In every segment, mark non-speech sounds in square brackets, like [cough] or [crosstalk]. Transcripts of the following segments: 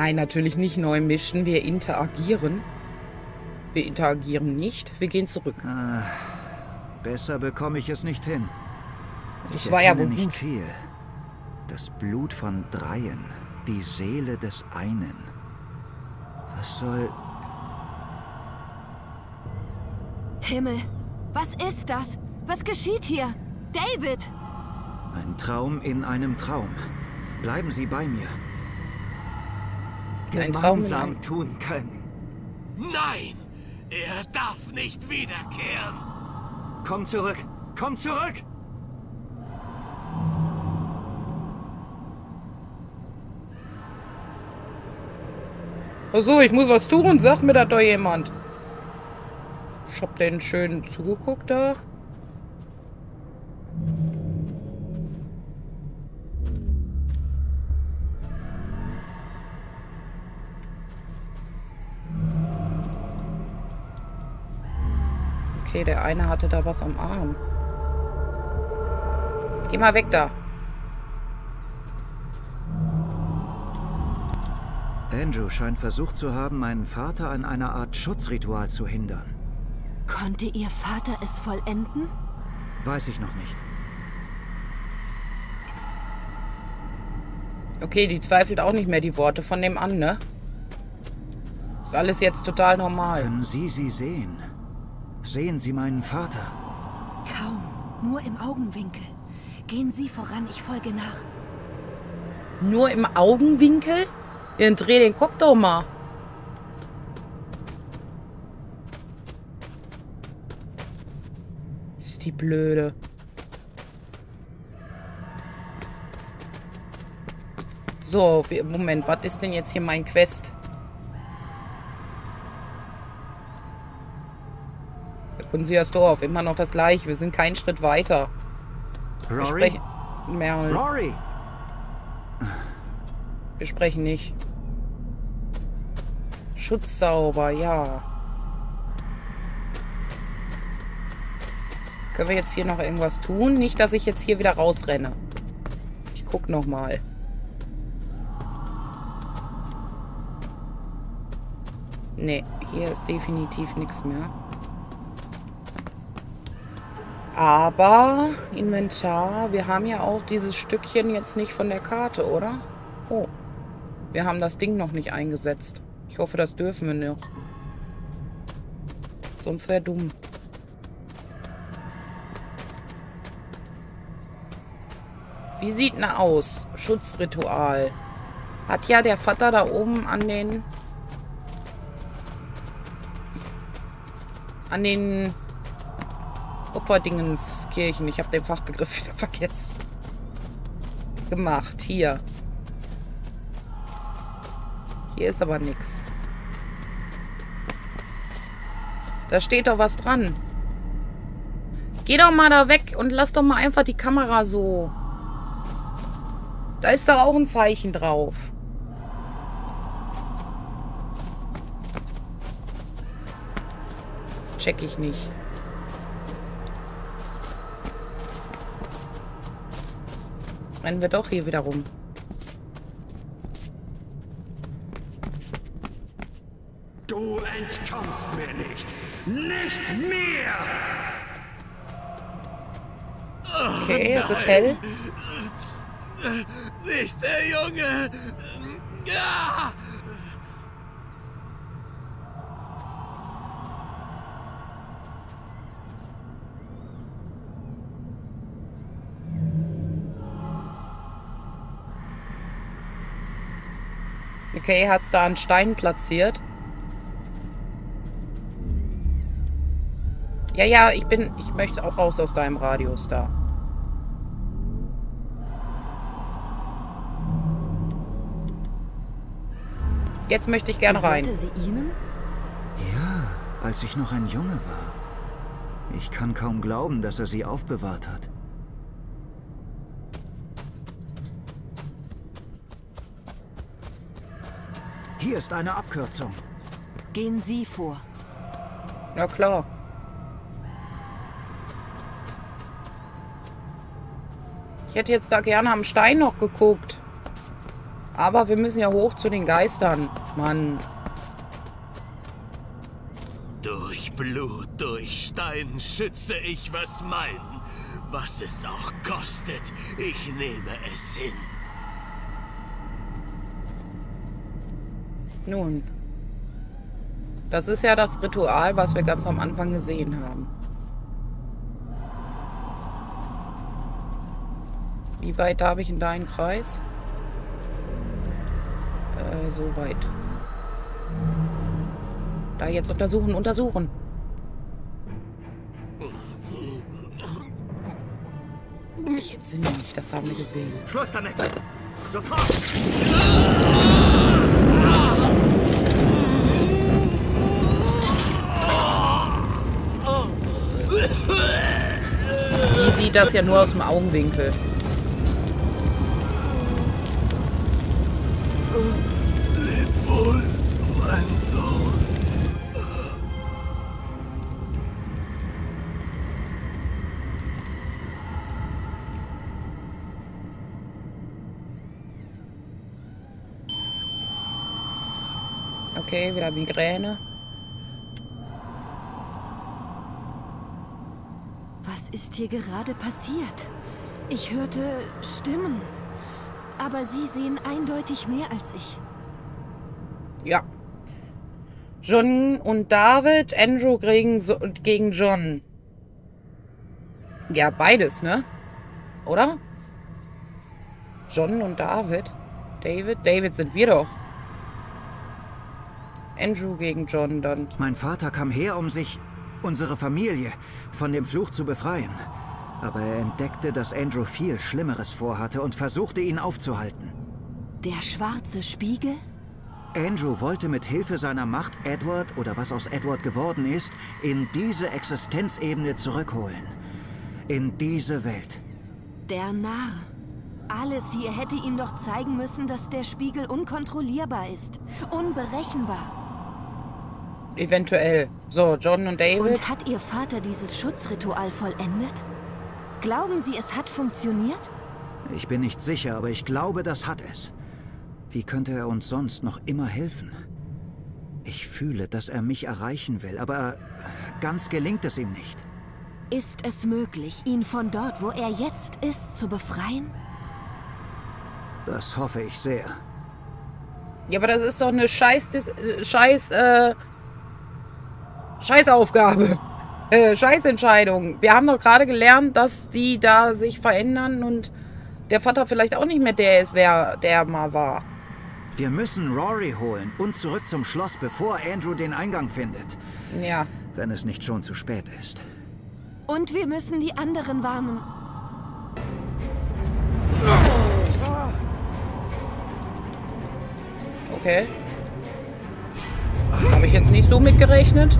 Nein, natürlich nicht neu mischen. Wir interagieren. Wir interagieren nicht. Wir gehen zurück. Ah, besser bekomme ich es nicht hin. Das ich war ja wohl nicht gut. viel. Das Blut von dreien, die Seele des einen. Was soll... Himmel, was ist das? Was geschieht hier? David! Ein Traum in einem Traum. Bleiben Sie bei mir. Ein Traum in Gemeinsam einem- tun können. Nein! Er darf nicht wiederkehren! Komm zurück! Komm zurück! Ach so, ich muss was tun. Sag mir das doch jemand. Ich hab den schön zugeguckt da. Okay, der eine hatte da was am Arm. Geh mal weg da. Andrew scheint versucht zu haben, meinen Vater an einer Art Schutzritual zu hindern. Konnte Ihr Vater es vollenden? Weiß ich noch nicht. Okay, die zweifelt auch nicht mehr die Worte von dem an, ne? Ist alles jetzt total normal. Können Sie sie sehen? Sehen Sie meinen Vater? Kaum, nur im Augenwinkel. Gehen Sie voran, ich folge nach. Nur im Augenwinkel? Dann dreh den Kopf doch mal. Ist die blöde. So, Moment, was ist denn jetzt hier mein Quest? Kunzias Dorf, immer noch das gleiche. Wir sind keinen Schritt weiter. Wir sprechen. Merl, Rory! wir sprechen nicht. Schutzzauber, ja. Können wir jetzt hier noch irgendwas tun? Nicht, dass ich jetzt hier wieder rausrenne. Ich guck noch mal. Nee, hier ist definitiv nichts mehr. Aber Inventar, wir haben ja auch dieses Stückchen jetzt nicht von der Karte, oder? Oh, wir haben das Ding noch nicht eingesetzt. Ich hoffe, das dürfen wir noch. Sonst wäre dumm. Wie sieht denn aus? Schutzritual. Hat ja der Vater da oben an den... An den Opferdingenskirchen. Ich habe den Fachbegriff wieder [laughs] vergessen. Gemacht. Hier. Hier ist aber nichts. Da steht doch was dran. Geh doch mal da weg und lass doch mal einfach die Kamera so. Da ist doch auch ein Zeichen drauf. Check ich nicht. Rennen wir doch hier wieder rum. Du entkommst mir nicht! Nicht mehr! Okay, es ist hell. Nicht der Junge! Ja! Okay, hat's da einen Stein platziert? Ja, ja, ich bin... Ich möchte auch raus aus deinem Radius da. Jetzt möchte ich gerne rein. Sie Ihnen? Ja, als ich noch ein Junge war. Ich kann kaum glauben, dass er sie aufbewahrt hat. Hier ist eine Abkürzung. Gehen Sie vor. Na klar. Ich hätte jetzt da gerne am Stein noch geguckt. Aber wir müssen ja hoch zu den Geistern. Mann. Durch Blut, durch Stein schütze ich, was mein. Was es auch kostet, ich nehme es hin. Nun. Das ist ja das Ritual, was wir ganz am Anfang gesehen haben. Wie weit darf ich in deinen Kreis? Äh, so weit. Da jetzt untersuchen, untersuchen. Ich entsinne mich, das haben wir gesehen. Schluss damit! Sofort! Sieht das ja nur aus dem Augenwinkel. Leb wohl, mein Sohn. Okay, wieder Migräne. Was ist hier gerade passiert? Ich hörte Stimmen. Aber Sie sehen eindeutig mehr als ich. Ja. John und David, Andrew gegen, so gegen John. Ja, beides, ne? Oder? John und David. David? David sind wir doch. Andrew gegen John dann. Mein Vater kam her, um sich, unsere Familie, von dem Fluch zu befreien. Aber er entdeckte, dass Andrew viel Schlimmeres vorhatte und versuchte, ihn aufzuhalten. Der schwarze Spiegel? Andrew wollte mit Hilfe seiner Macht Edward oder was aus Edward geworden ist, in diese Existenzebene zurückholen. In diese Welt. Der Narr. Alles hier hätte ihm doch zeigen müssen, dass der Spiegel unkontrollierbar ist. Unberechenbar. Eventuell. So, John und David. Und hat Ihr Vater dieses Schutzritual vollendet? Glauben Sie, es hat funktioniert? Ich bin nicht sicher, aber ich glaube, das hat es. Wie könnte er uns sonst noch immer helfen? Ich fühle, dass er mich erreichen will, aber ganz gelingt es ihm nicht. Ist es möglich, ihn von dort, wo er jetzt ist, zu befreien? Das hoffe ich sehr. Ja, aber das ist doch eine scheiß, äh, scheiß, äh, Scheißaufgabe. [laughs] Äh, Scheißentscheidung. Wir haben doch gerade gelernt, dass die da sich verändern und der Vater vielleicht auch nicht mehr der ist, wer der mal war. Wir müssen Rory holen und zurück zum Schloss, bevor Andrew den Eingang findet. Ja. Wenn es nicht schon zu spät ist. Und wir müssen die anderen warnen. Okay. Habe ich jetzt nicht so mitgerechnet.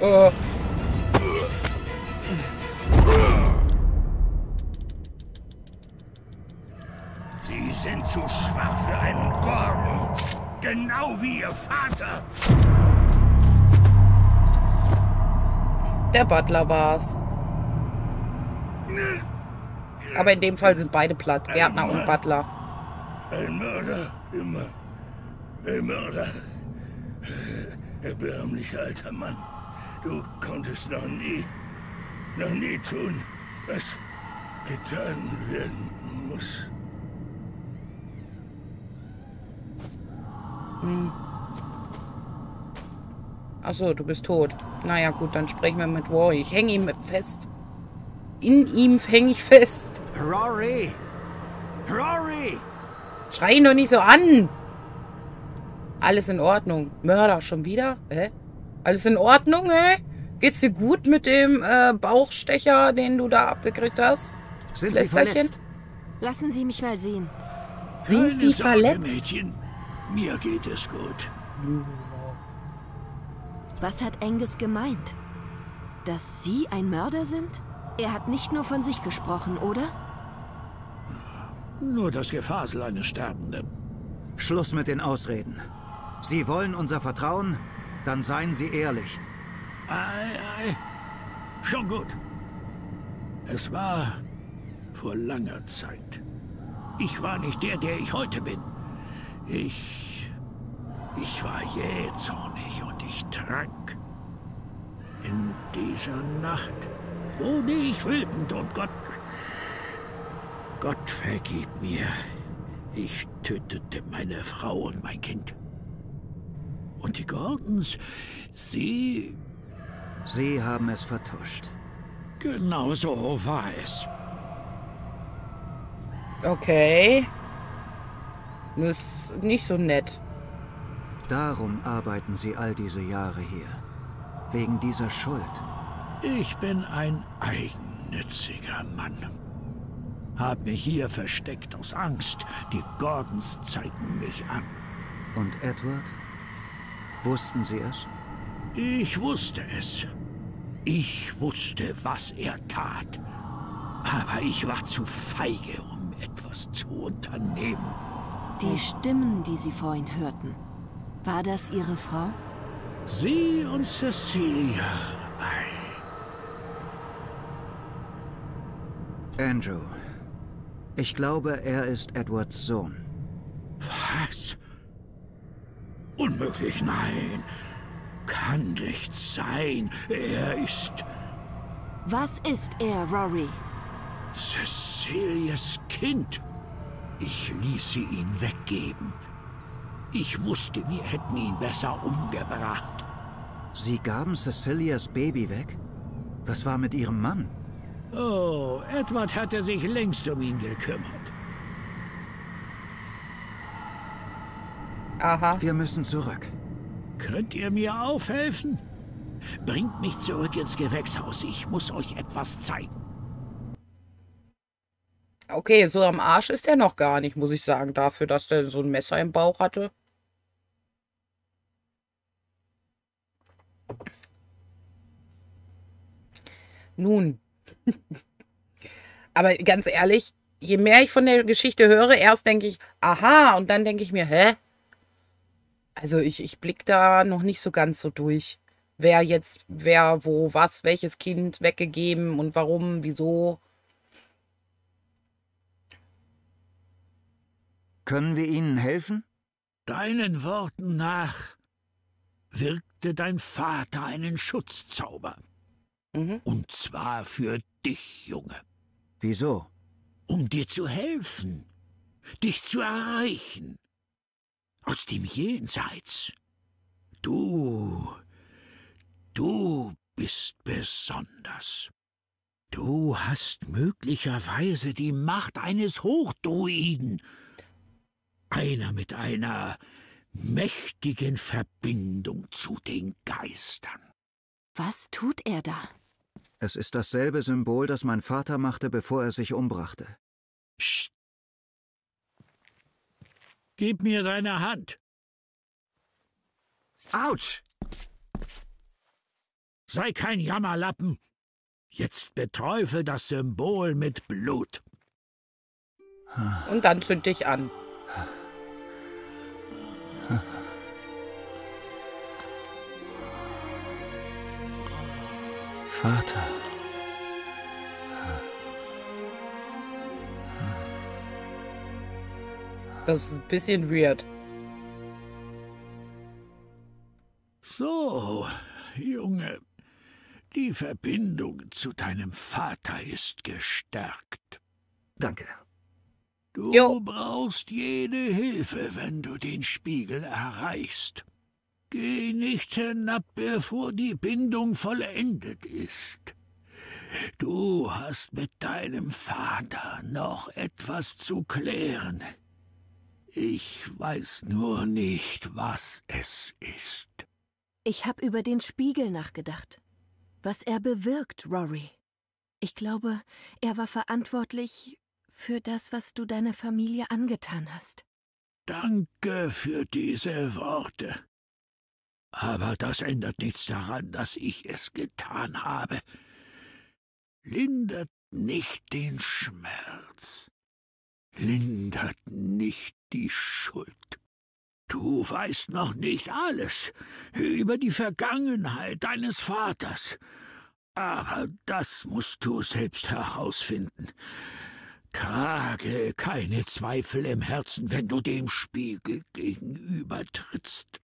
Äh. Sie sind zu schwach für einen Gordon. Genau wie Ihr Vater. Der Butler war's. Aber in dem Fall sind beide platt. Gärtner und Butler. Ein Mörder, immer. Ein Mörder. Erbärmlicher alter Mann. Du konntest noch nie, noch nie tun, was getan werden muss. Achso, du bist tot. Naja, gut, dann sprechen wir mit Roy. Ich hänge ihm fest. In ihm hänge ich fest. Rory! Rory! Schrei ihn doch nicht so an. Alles in Ordnung. Mörder, schon wieder? Hä? Alles in Ordnung, hä? Geht's dir gut mit dem äh, Bauchstecher, den du da abgekriegt hast? Sind Sie verletzt? Lassen Sie mich mal sehen. Sind Keine sie Sorge, verletzt? Mädchen. Mir geht es gut. Was hat Angus gemeint? Dass Sie ein Mörder sind? Er hat nicht nur von sich gesprochen, oder? Nur das Gefasel eines Sterbenden. Schluss mit den Ausreden. Sie wollen unser Vertrauen? Dann seien Sie ehrlich. Ei, ei. Schon gut. Es war vor langer Zeit. Ich war nicht der, der ich heute bin. Ich... Ich war jähzornig und ich trank. In dieser Nacht wurde ich wütend und Gott... Gott vergib mir. Ich tötete meine Frau und mein Kind. Und die Gordons, sie... Sie haben es vertuscht. Genau so war es. Okay. Das ist nicht so nett. Darum arbeiten Sie all diese Jahre hier. Wegen dieser Schuld. Ich bin ein eigennütziger Mann. Hab mich hier versteckt aus Angst. Die Gordons zeigen mich an. Und Edward? Wussten Sie es? Ich wusste es. Ich wusste, was er tat. Aber ich war zu feige, um etwas zu unternehmen. Die Stimmen, die Sie vorhin hörten, war das Ihre Frau? Sie und Cecilia. Ei. Andrew. Ich glaube, er ist Edwards Sohn. Was? Unmöglich, nein. Kann nicht sein. Er ist Was ist er, Rory? Cecilias Kind. Ich ließ sie ihn weggeben. Ich wusste, wir hätten ihn besser umgebracht. Sie gaben Cecilias Baby weg? Was war mit Ihrem Mann? Oh, Edward hatte sich längst um ihn gekümmert. Aha. Wir müssen zurück. Könnt ihr mir aufhelfen? Bringt mich zurück ins Gewächshaus. Ich muss euch etwas zeigen. Okay, so am Arsch ist er noch gar nicht, muss ich sagen, dafür, dass der so ein Messer im Bauch hatte. Nun. Aber ganz ehrlich, je mehr ich von der Geschichte höre, erst denke ich, aha, und dann denke ich mir, hä? Also ich, ich blick da noch nicht so ganz so durch. Wer jetzt, wer, wo, was, welches Kind weggegeben und warum, wieso. Können wir Ihnen helfen? Deinen Worten nach wirkte dein Vater einen Schutzzauber. Mhm. Und zwar für dich, Junge. Wieso? Um dir zu helfen, dich zu erreichen. Aus dem Jenseits. Du, du bist besonders. Du hast möglicherweise die Macht eines Hochdruiden. Einer mit einer mächtigen Verbindung zu den Geistern. Was tut er da? Es ist dasselbe Symbol, das mein Vater machte, bevor er sich umbrachte. Psst. Gib mir deine Hand. Autsch! Sei kein Jammerlappen. Jetzt beträufel das Symbol mit Blut. Und dann zünd dich an. [laughs] Vater. Das ist ein bisschen weird. So, Junge, die Verbindung zu deinem Vater ist gestärkt. Danke. Du Jo. brauchst jede Hilfe, wenn du den Spiegel erreichst. Geh nicht hinab, bevor die Bindung vollendet ist. Du hast mit deinem Vater noch etwas zu klären. Ich weiß nur nicht, was es ist. Ich habe über den Spiegel nachgedacht. Was er bewirkt, Rory. Ich glaube, er war verantwortlich für das, was du deiner Familie angetan hast. Danke für diese Worte. Aber das ändert nichts daran, dass ich es getan habe. Lindert nicht den Schmerz. Lindert nicht die Schuld. Du weißt noch nicht alles über die Vergangenheit deines Vaters. Aber das musst du selbst herausfinden. Trage keine Zweifel im Herzen, wenn du dem Spiegel gegenübertrittst.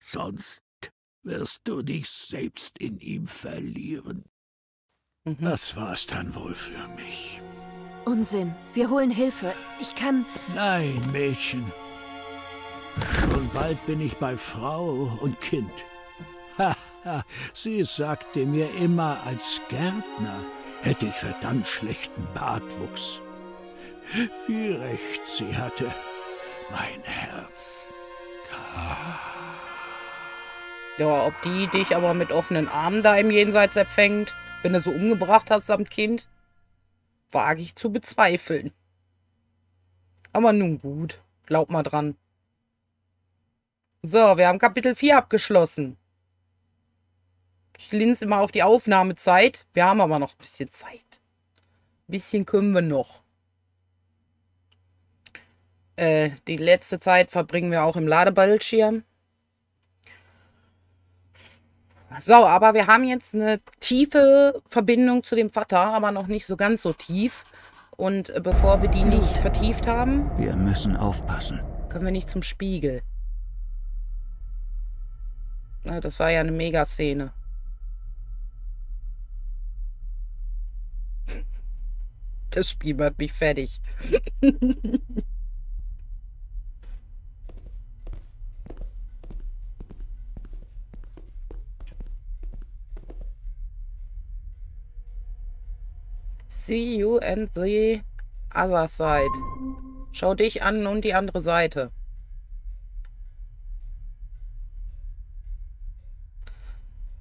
Sonst wirst du dich selbst in ihm verlieren. Mhm. Das war's dann wohl für mich. Unsinn. Wir holen Hilfe. Ich kann. Nein, Mädchen. Schon bald bin ich bei Frau und Kind. Haha, sie sagte mir immer, als Gärtner hätte ich verdammt schlechten Bartwuchs. Wie recht sie hatte, mein Herz. Ja, ob die dich aber mit offenen Armen da im Jenseits empfängt, wenn du so umgebracht hast samt Kind, wage ich zu bezweifeln. Aber nun gut, glaub mal dran. So, wir haben Kapitel 4 abgeschlossen. Ich linse immer auf die Aufnahmezeit. Wir haben aber noch ein bisschen Zeit. Ein bisschen können wir noch. Äh, die letzte Zeit verbringen wir auch im Ladebildschirm. So, aber wir haben jetzt eine tiefe Verbindung zu dem Vater, aber noch nicht so ganz so tief. Und äh, bevor wir die nicht vertieft haben... Wir müssen aufpassen. Können wir nicht zum Spiegel. Na, das war ja eine Megaszene. [laughs] Das Spiel macht mich fertig. [laughs] See you and the other side. Schau dich an und die andere Seite.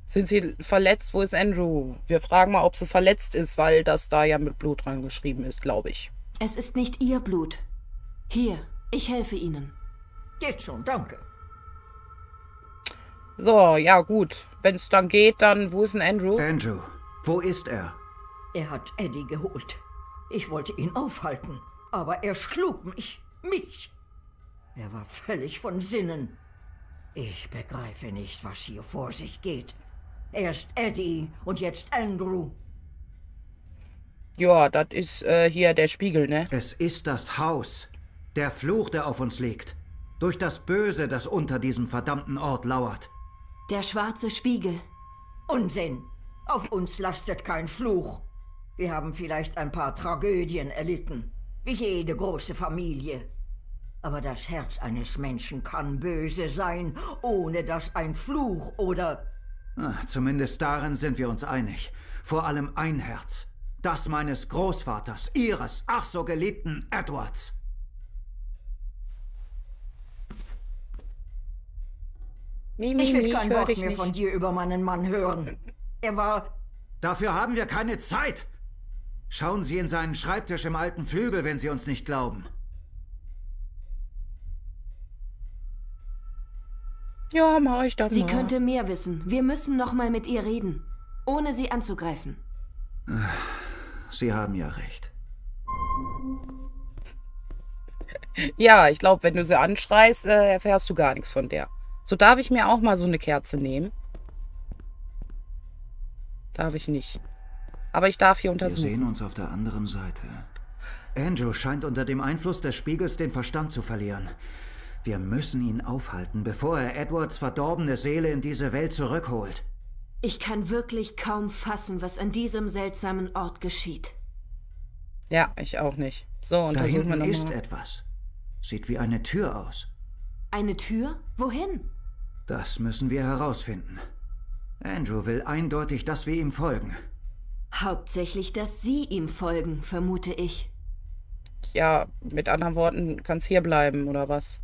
Sind sie verletzt? Wo ist Andrew? Wir fragen mal, ob sie verletzt ist, weil das da ja mit Blut dran geschrieben ist, glaube ich. Es ist nicht ihr Blut. Hier, ich helfe Ihnen. Geht schon, danke. So, ja gut. Wenn es dann geht, dann wo ist denn Andrew? Andrew, wo ist er? Er hat Eddie geholt. Ich wollte ihn aufhalten, aber er schlug mich. Mich. Er war völlig von Sinnen. Ich begreife nicht, was hier vor sich geht. Erst Eddie und jetzt Andrew. Ja, das ist äh, hier der Spiegel, ne? Es ist das Haus. Der Fluch, der auf uns liegt. Durch das Böse, das unter diesem verdammten Ort lauert. Der schwarze Spiegel. Unsinn. Auf uns lastet kein Fluch. Wir haben vielleicht ein paar Tragödien erlitten, wie jede große Familie. Aber das Herz eines Menschen kann böse sein, ohne dass ein Fluch oder... Ach, zumindest darin sind wir uns einig. Vor allem ein Herz. Das meines Großvaters, ihres ach so geliebten Edwards. Mimi, ich will kein Wort mehr von dir über meinen Mann hören. Er war... Dafür haben wir keine Zeit. Schauen Sie in seinen Schreibtisch im alten Flügel, wenn Sie uns nicht glauben. Ja, mache ich das Sie mal. könnte mehr wissen. Wir müssen noch mal mit ihr reden, ohne sie anzugreifen. Sie haben ja recht. [laughs] Ja, ich glaube, wenn du sie anschreist, äh, erfährst du gar nichts von der. So darf ich mir auch mal so eine Kerze nehmen. Darf ich nicht. Aber ich darf hier untersuchen. Wir sehen uns auf der anderen Seite. Andrew scheint unter dem Einfluss des Spiegels den Verstand zu verlieren. Wir müssen ihn aufhalten, bevor er Edwards verdorbene Seele in diese Welt zurückholt. Ich kann wirklich kaum fassen, was an diesem seltsamen Ort geschieht. Ja, ich auch nicht. So, wir nochmal. Da hinten ist etwas. Sieht wie eine Tür aus. Eine Tür? Wohin? Das müssen wir herausfinden. Andrew will eindeutig, dass wir ihm folgen. Hauptsächlich, dass Sie ihm folgen, vermute ich. Ja, mit anderen Worten, kann's hier bleiben, oder was?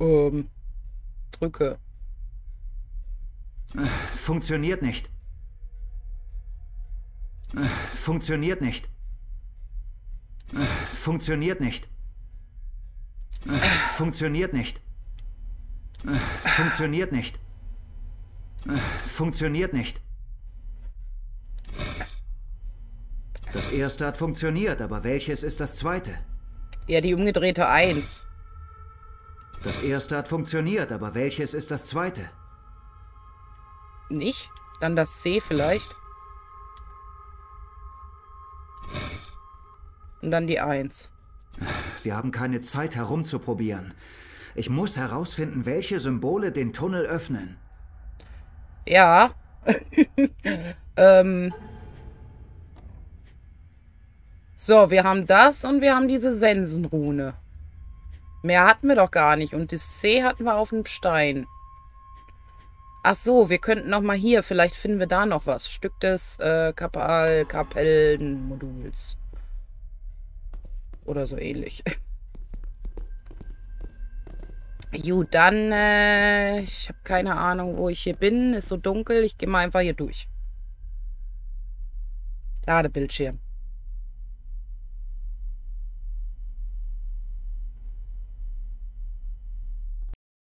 Ähm, drücke. Funktioniert nicht. Funktioniert nicht. Funktioniert nicht. Funktioniert nicht. Funktioniert nicht. Funktioniert nicht. Das erste hat funktioniert, aber welches ist das zweite? Ja, die umgedrehte Eins. Das erste hat funktioniert, aber welches ist das zweite? Nicht? Dann das C vielleicht? Und dann die 1. Wir haben keine Zeit herumzuprobieren. Ich muss herausfinden, welche Symbole den Tunnel öffnen. Ja. [laughs] ähm. So, wir haben das und wir haben diese Sensenrune. Mehr hatten wir doch gar nicht. Und das C hatten wir auf dem Stein. Ach so, wir könnten noch mal hier. Vielleicht finden wir da noch was. Stück des äh, Kapal Kapellenmoduls. Oder so ähnlich. [laughs] Gut, dann, äh, ich habe keine Ahnung, wo ich hier bin. Ist so dunkel. Ich gehe mal einfach hier durch. Ladebildschirm.